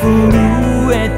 震えて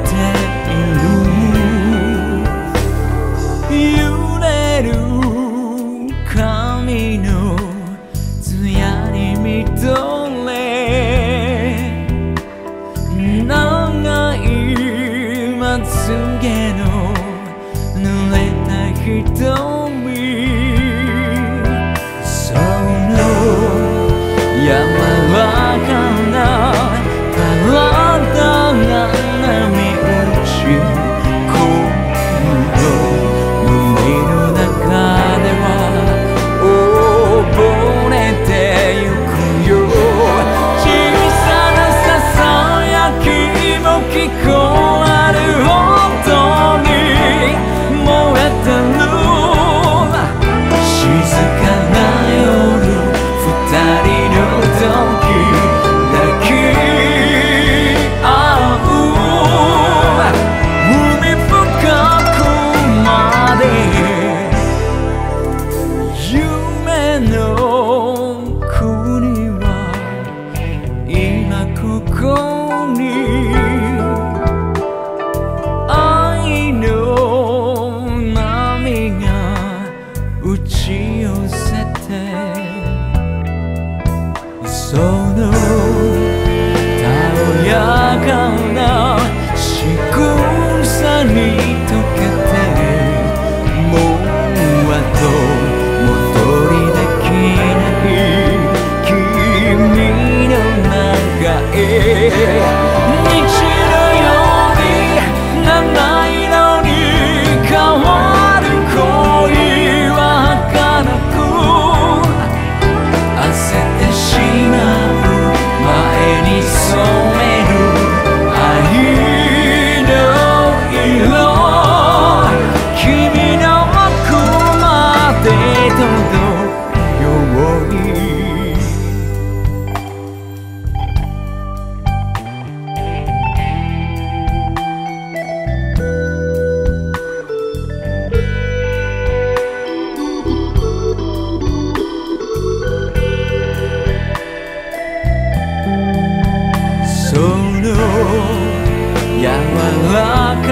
Oh no. luck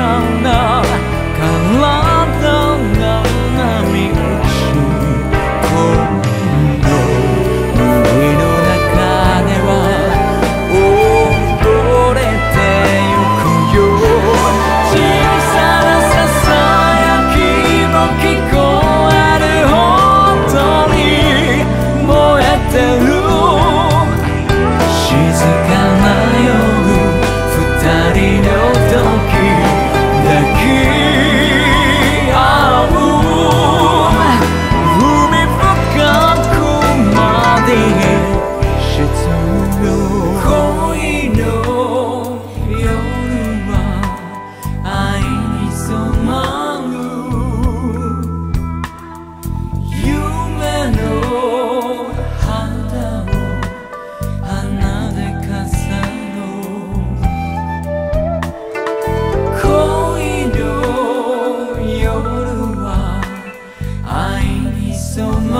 so much.